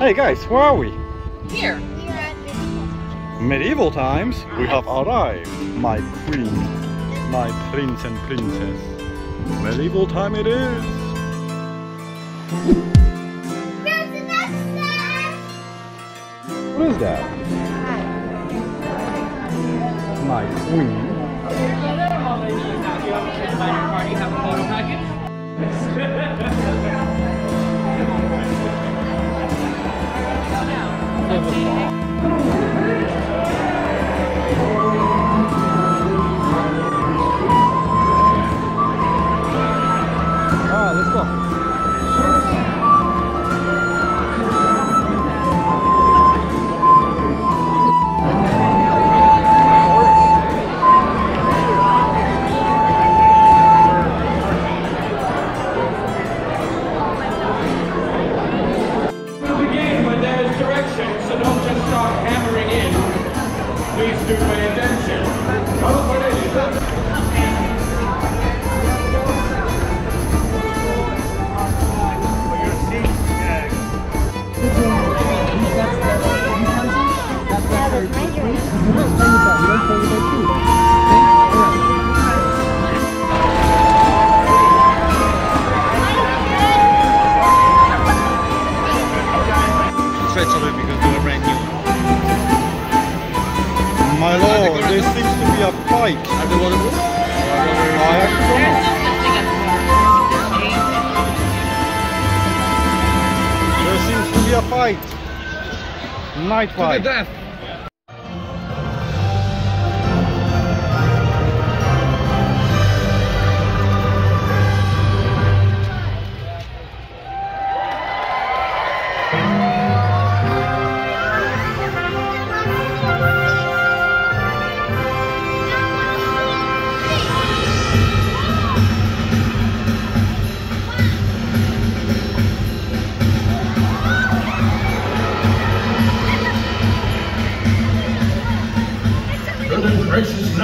Hey guys, where are we? Here. Medieval times, we have arrived. My queen, my prince and princess. Medieval time it is. What is that? My queen. Alright, let's go. Be a fight. Waterproof? I actually don't know. There seems to be a fight. Night To the fight.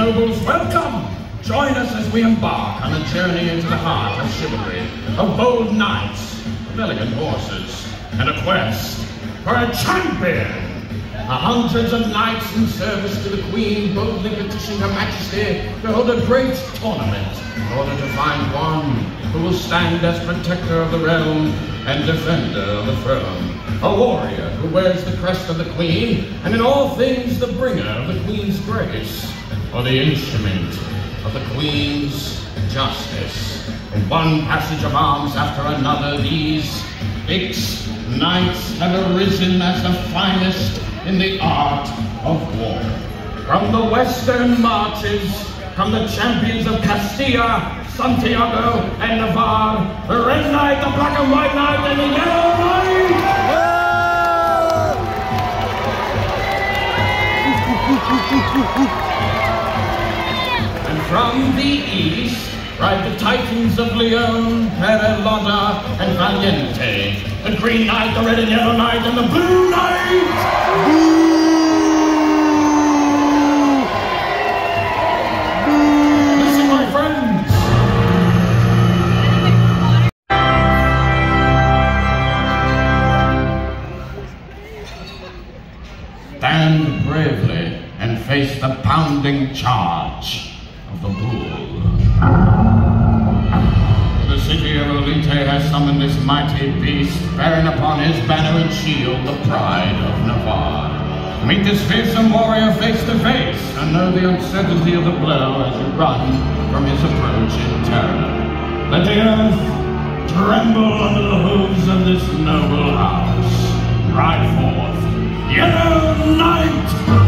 Nobles, welcome! Join us as we embark on a journey into the heart of chivalry, of bold knights, of elegant horses, and a quest for a champion! A hundreds of knights in service to the Queen boldly petition Her Majesty to hold a great tournament in order to find one who will stand as protector of the realm and defender of the throne. A warrior who wears the crest of the Queen and in all things the bringer of the Queen's grace, or the instrument of the Queen's justice. In one passage of arms after another, these six knights have arisen as the finest in the art of war. From the western marches come the champions of Castilla, Santiago, and Navarre, the red knight, the black and white knight, and the yellow knight! And from the east ride the titans of Leon, Perelada, and Valiente. The green knight, the red and yellow knight, and the blue knight! Listen, my friends! Stand bravely and face the pounding charge has summoned this mighty beast, bearing upon his banner and shield the pride of Navarre. Meet this fearsome warrior face to face, and know the uncertainty of the blow as you run from his approach in terror. Let the earth tremble under the hooves of this noble house. Ride forth, Yellow Knight!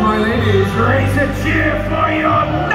My ladies, raise a cheer for your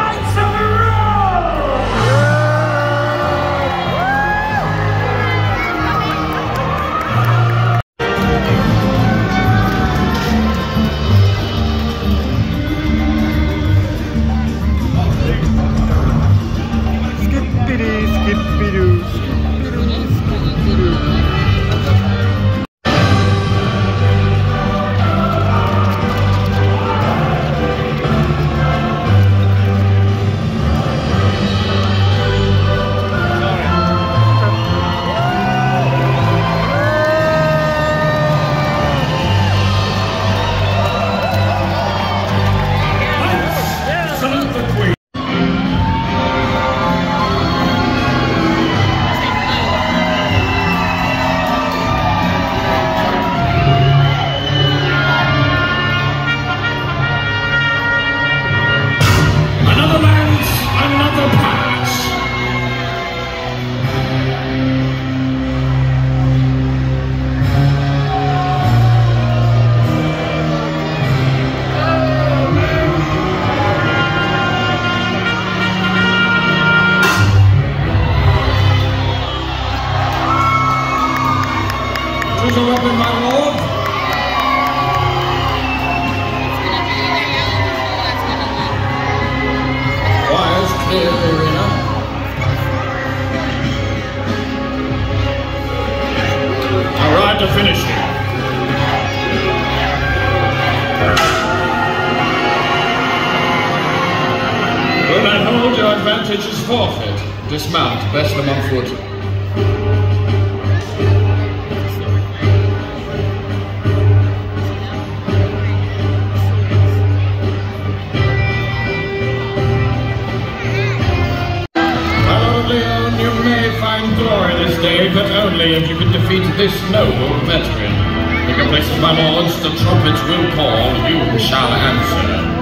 defeat this noble veteran. Your places, my lords, the trumpets will call, you shall answer.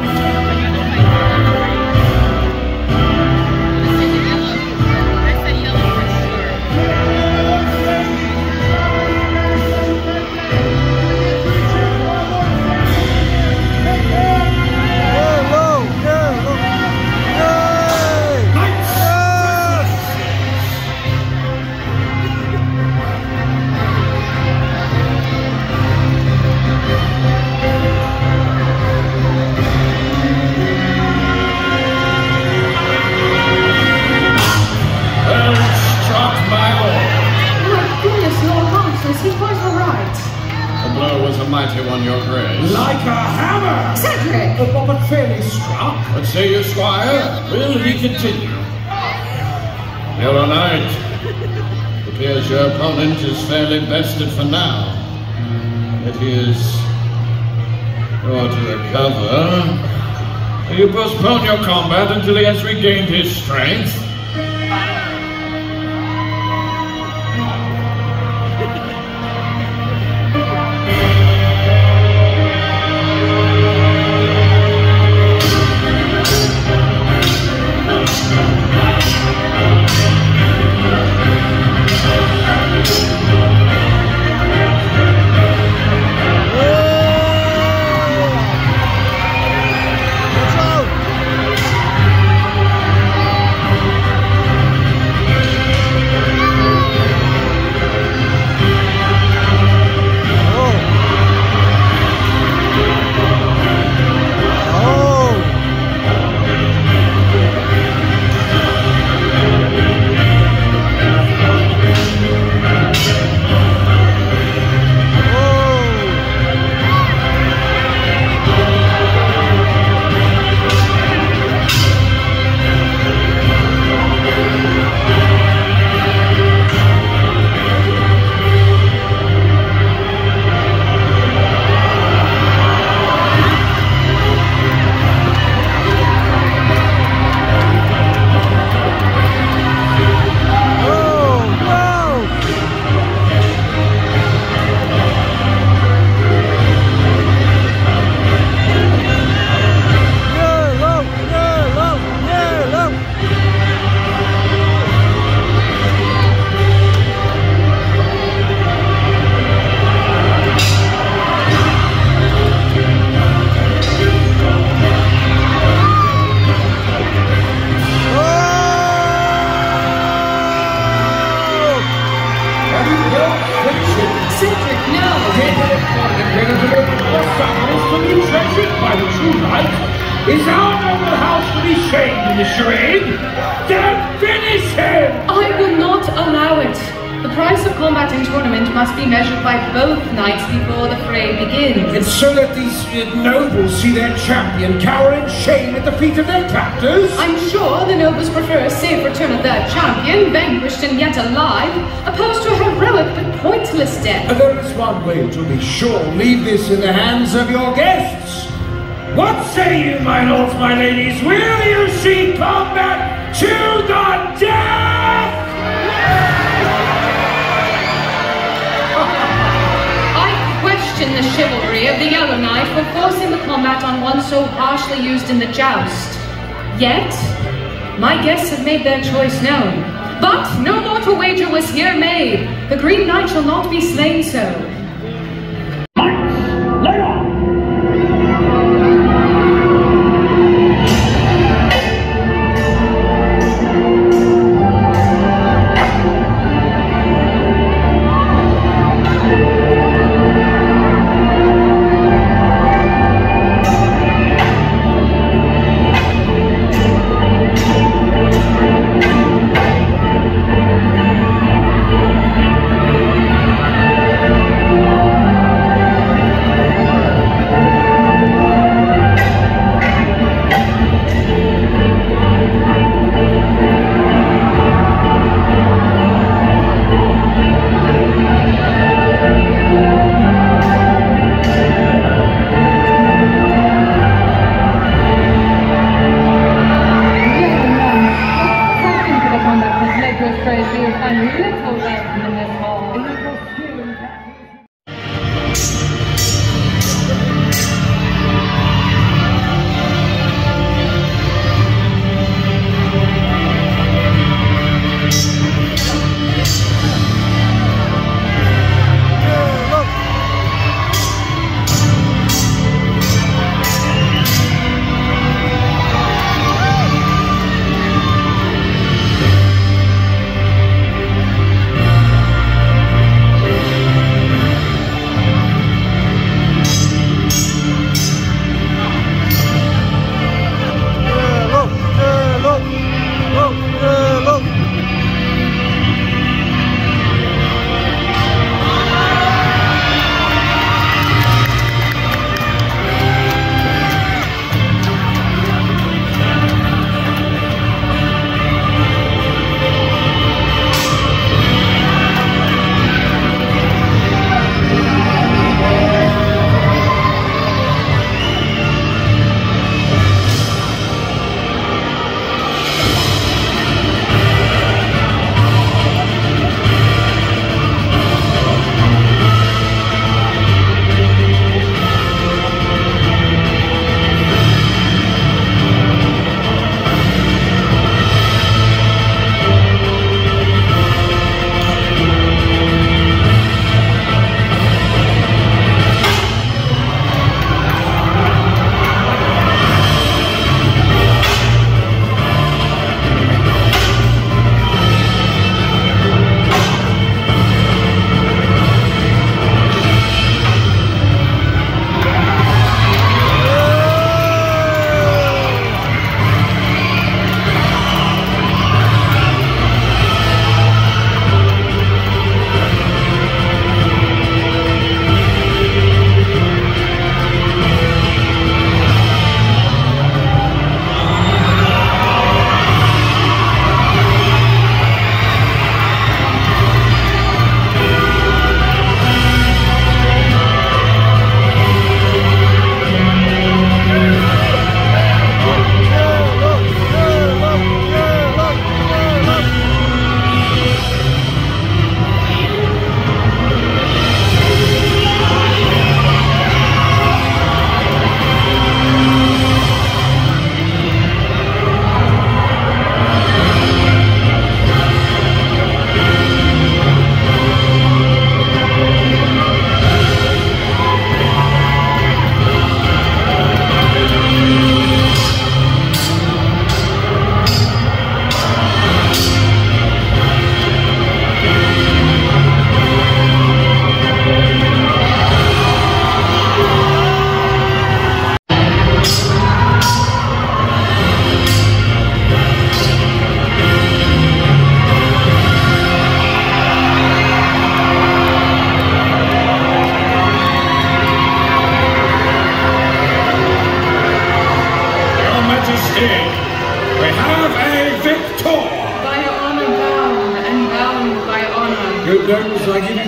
What say you, squire? Will he continue? Yellow Knight, appears your opponent is fairly bested for now. It is or to recover. You postpone your combat until he has regained his strength. Champion cower in shame at the feet of their captors? I'm sure the nobles prefer a safe return of their champion, vanquished and yet alive, opposed to a heroic but pointless death. And there is one way to be sure. Leave this in the hands of your guests. What say you, my lords, my ladies? Will you see combat to the death? The chivalry of the Yellow Knight for forcing the combat on one so harshly used in the joust. Yet, my guests have made their choice known. But no mortal wager was here made. The Green Knight shall not be slain so.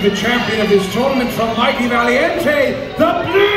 The champion of this tournament from Mighty Valiente, the Blue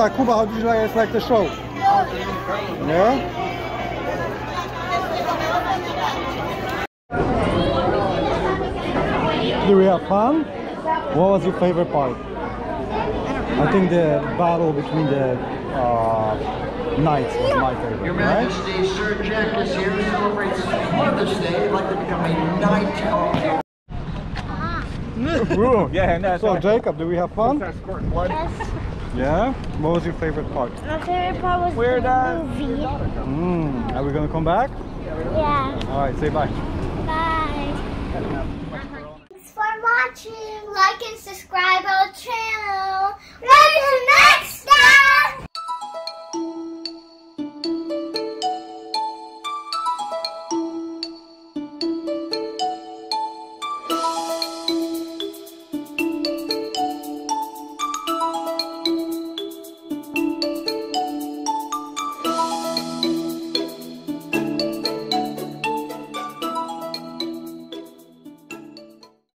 Hola, Cuba, how did you like, like the show? Yeah? Did we have fun? What was your favorite part? I think the battle between the uh, knights was my favorite, Your right? Majesty, Sir Jack is here to celebrate Mother's Day. I'd like to become a knight of yeah, so Jacob, do we have fun? Yes. Yeah? What was your favorite part? My favorite part was Where the movie. Mm. Are we gonna come back? Yeah. Alright, say bye. Bye. Thanks for watching. Like and subscribe our channel. Right next